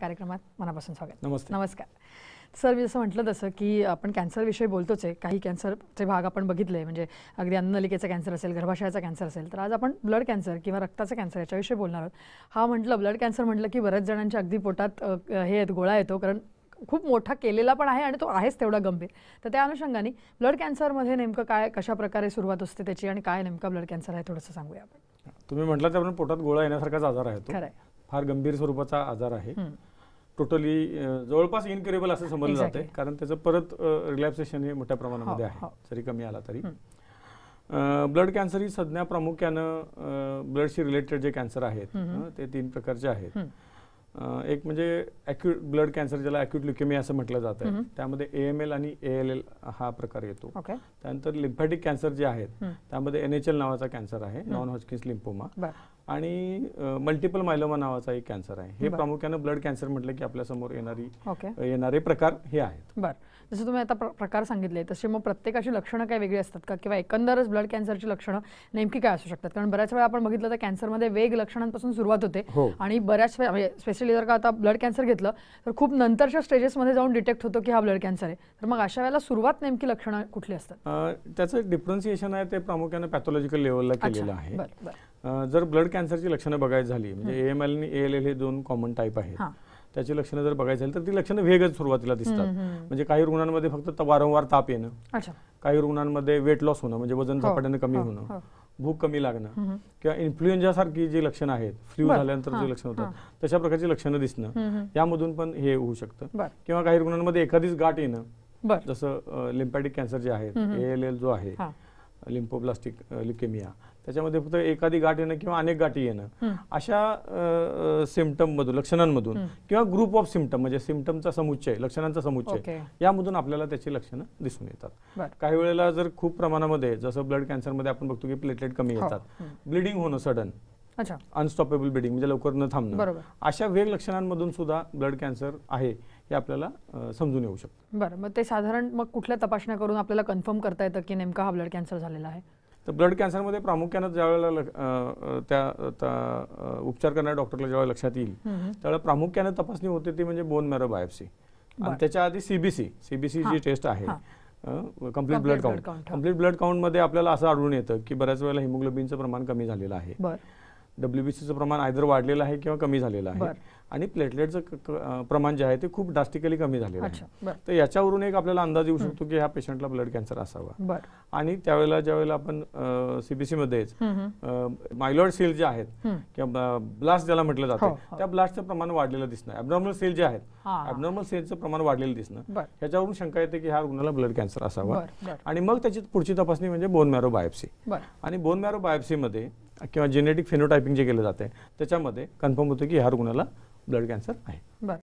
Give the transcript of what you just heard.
कार्यक्रमात मनापासून स्वागत. नमस्ते. नमस्कार. सर मी जसं म्हटलं तसं की आपण कॅन्सरविषयी बोलतोच आहे. काही कॅन्सरचे भाग आपण बघितले म्हणजे अगदी अन्ननलिकेचा कॅन्सर असेल गर्भाशयाचा कॅन्सर असेल तर आज आपण ब्लड कॅन्सर किंवा रक्ताचा कॅन्सर याच्याविषयी बोलणार आहोत. हा म्हटलं ब्लड कॅन्सर म्हटलं की बऱ्याच जणांच्या अगदी पोटात हे येत- गोळा येतो कारण खूप मोठा केलेला पण आहे आणि तो आहेच तेवढा गंभीर. तर त्या अनुषंगाने ब्लड कॅन्सरमध्ये नेमकं काय कशा प्रकारे सुरुवात असते त्याची आणि काय नेमका ब्लड कॅन्सर आहे थोडंसं सांगूया आपण. तुम्ही म्हटलं त्याप्रमाणे पोटात गोळा येण्यासारखाच आजार आहे फार गंभीर स्वरूपाचा आजार आहे. टोटली जवळपास इनक्युरेबल असं समजलं Exactly. जाते कारण त्याचं परत रिलॅक्सेशन हे मोठ्या प्रमाणामध्ये हो, आहे. हो. जरी कमी आला तरी. ब्लड कॅन्सर ही संज्ञा प्रामुख्यानं ब्लडशी रिलेटेड जे कॅन्सर आहेत ते तीन प्रकारचे आहेत. एक म्हणजे अॅक्यूट ब्लड कॅन्सर ज्याला अॅक्यूट ल्युकेमिया असं म्हटलं जातं. त्यामध्ये ए एम एल आणि ए एल एल हा प्रकार येतो. त्यानंतर लिम्फॅटिक कॅन्सर जे आहेत. त्यामध्ये एन एच एल नावाचा कॅन्सर आहे नॉन हॉजकिन्स लिम्फोमा बरं. आणि मल्टिपल मायलोमा नावाचा एक कॅन्सर आहे. हे. प्रामुख्यानं ब्लड कॅन्सर म्हटलं की आपल्यासमोर येणारी येणारे प्रकार हे आहेत. बरं. जसं तुम्ही आता प्र- प्रकार सांगितले तसे मग प्रत्येकाची लक्षणं काय वेगळी असतात का? किंवा एकंदरच ब्लड कॅन्सरची लक्षणं नेमकी काय असू शकतात? कारण बऱ्याच वेळा आपण बघितलं तर कॅन्सरमध्ये वेग लक्षणांपासून सुरुवात होते. हो. आणि बऱ्याच वेळा म्हणजे स्पेशली जर का आता ब्लड कॅन्सर घेतलं तर खूप नंतरच्या स्टेजेसमध्ये जाऊन डिटेक्ट होतो की हा ब्लड कॅन्सर आहे. तर मग अशा वेळेला सुरुवात नेमकी लक्षणं कुठली असतात? त्याचं डिफरन्सिएशन आहे ते प्रामुख्यानं पॅथॉलॉजिकल लेवलला केलेलं आहे. जर ब्लड कॅन्सरची लक्षणं बघायची झाली म्हणजे ए एम एल आणि एल एल हे दोन कॉमन टाईप आहेत त्याची लक्षणं जर बघायची झाली तर ती लक्षणं वेगच सुरुवातीला दिसतात. म्हणजे काही रुग्णांमध्ये फक्त वारंवार ताप येणं काही रुग्णांमध्ये वेट लॉस होणं म्हणजे वजन हो, झपाट्याने कमी हो, होणं हो. भूक कमी लागणं किंवा इन्फ्लुएन्झा सारखी जी लक्षणं आहेत फ्ल्यू. झाल्यानंतर जे लक्षणं. होतात तशा प्रकारची लक्षणं दिसणं. यामधून पण हे होऊ शकतं किंवा काही रुग्णांमध्ये एखादीच गाठ येणं जसं लिम्पॅटिक कॅन्सर जे आहे हम्म. ए एल एल जो आहे लिम्फोब्लास्टिक लिकेमिया त्याच्यामध्ये फक्त एखादी गाठ येणं किंवा अनेक गाठी येणं. अशा सिमटम मधून लक्षणांमधून. किंवा ग्रुप ऑफ सिमटम म्हणजे सिमटमचा समुच्चय लक्षणांचा समुच्चय यामधून आपल्याला त्याची लक्षणं दिसून येतात काही वेळेला जर खूप प्रमाणामध्ये जसं ब्लड कॅन्सरमध्ये आपण बघतो की प्लेटलेट कमी हो. येतात. ब्लिडिंग होणं सडन अच्छा अनस्टॉपेबल ब्लिडिंग म्हणजे लवकर न थांबणं अशा वेग लक्षणांमधून सुद्धा ब्लड कॅन्सर आहे हे आपल्याला समजून येऊ शकतं बरं मग ते साधारण मग कुठल्या तपासण्या करून आपल्याला कन्फर्म करता येतं की नेमका हा ब्लड कॅन्सर झालेला आहे तर ब्लड कॅन्सरमध्ये प्रामुख्यानं ज्या वेळेला लक- अं, अं, त्या उपचार करणाऱ्या डॉक्टरला ज्यावेळेला लक्षात येईल. त्यावेळेला प्रामुख्यानं तपासणी होते ती म्हणजे बोन मॅरो बायोप्सी. आणि त्याच्या आधी सीबीसी सीबीसी जी टेस्ट आहे. Complete blood count. Complete blood काउंटमध्ये आपल्याला असं आढळून येतं की बऱ्याच वेळेला हिमोग्लोबिनचं प्रमाण कमी झालेलं आहे बरं डब्ल्यूबीसीचं प्रमाण आयदर वाढलेलं आहे किंवा कमी झालेलं आहे. आणि प्लेटलेटचं प्रमाण जे आहे ते खूप ड्रास्टिकली कमी झालेलं आहे. तर याच्यावरून एक आपल्याला अंदाज येऊ शकतो की ह्या पेशंटला ब्लड कॅन्सर असावा. आणि त्यावेळेला ज्यावेळेला आपण सीबीसी मध्येच हम्म, हम्म. मायलॉइड सेल जे आहेत. किंवा ब्लास्ट ज्याला म्हटलं हो, जातं हो. त्या ब्लास्टचं प्रमाण वाढलेलं दिसणं ॲबनॉर्मल सेल जे आहेत हां, हां. ॲबनॉर्मल सेलचं प्रमाण वाढलेलं दिसणं ह्याच्यावरून शंका येते की ह्या रुग्णाला ब्लड कॅन्सर असावा. आणि मग त्याची पुढची तपासणी म्हणजे बोन मॅरो बायोप्सी आणि बोन मॅरो बायोप्सीमध्ये किंवा जेनेटिक फेनोटायपिंग जे केलं जाते त्याच्यामध्ये कन्फर्म होतं की ह्या रुग्णाला ब्लड कॅन्सर आहे. बरं.